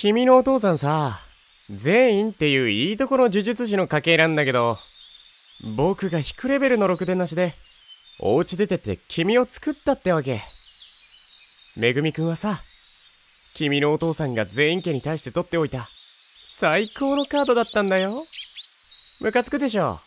君のお父さんさ、全員っていういいとこの呪術師の家系なんだけど、僕が低レベルの6点なしで、お家出てって君を作ったってわけ。めぐみくんはさ、君のお父さんが全員家に対して取っておいた、最高のカードだったんだよ。ムカつくでしょ？